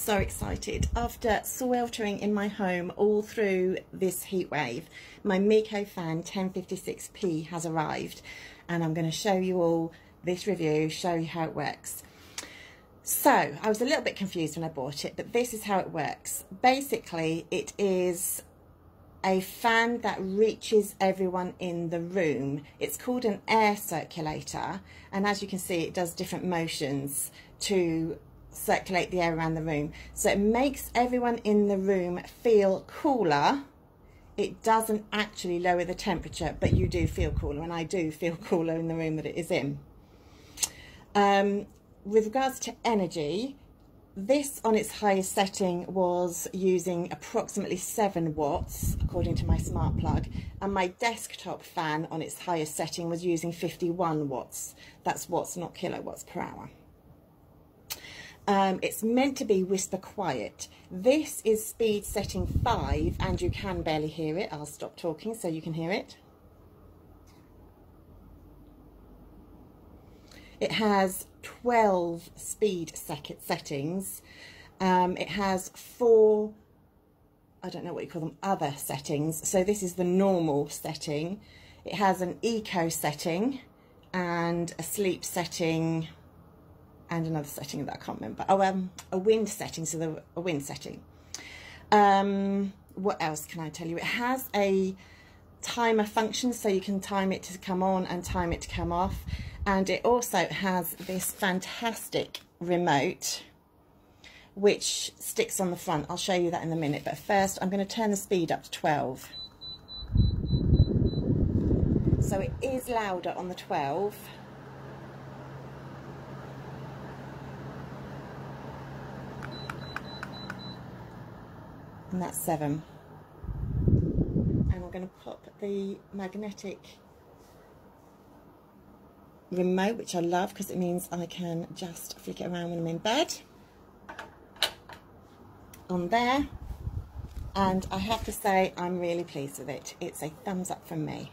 So excited. After sweltering in my home all through this heat wave, my Meaco fan 1056p has arrived and I'm going to show you all this review, show you how it works. So, I was a little bit confused when I bought it, but this is how it works. Basically, it is a fan that reaches everyone in the room. It's called an air circulator, and as you can see, it does different motions to circulate the air around the room. So it makes everyone in the room feel cooler. It doesn't actually lower the temperature, but you do feel cooler, and I do feel cooler in the room that it is in. Um, with regards to energy, this on its highest setting was using approximately 7 watts according to my smart plug and my desktop fan on its highest setting was using 51 watts that's watts not kilowatts per hour um, it's meant to be whisper quiet. This is speed setting 5 and you can barely hear it. I'll stop talking so you can hear it. It has 12 speed settings. Um, it has four, I don't know what you call them, other settings. So this is the normal setting. It has an eco setting and a sleep setting and another setting that I can't remember. Oh, um, a wind setting, so the, a wind setting. Um, what else can I tell you? It has a timer function, so you can time it to come on and time it to come off. And it also has this fantastic remote, which sticks on the front. I'll show you that in a minute. But first, I'm going to turn the speed up to 12. So it is louder on the 12. And that's seven. And I'm going to pop the magnetic remote, which I love because it means I can just flick it around when I'm in bed, on there. And I have to say, I'm really pleased with it. It's a thumbs up from me.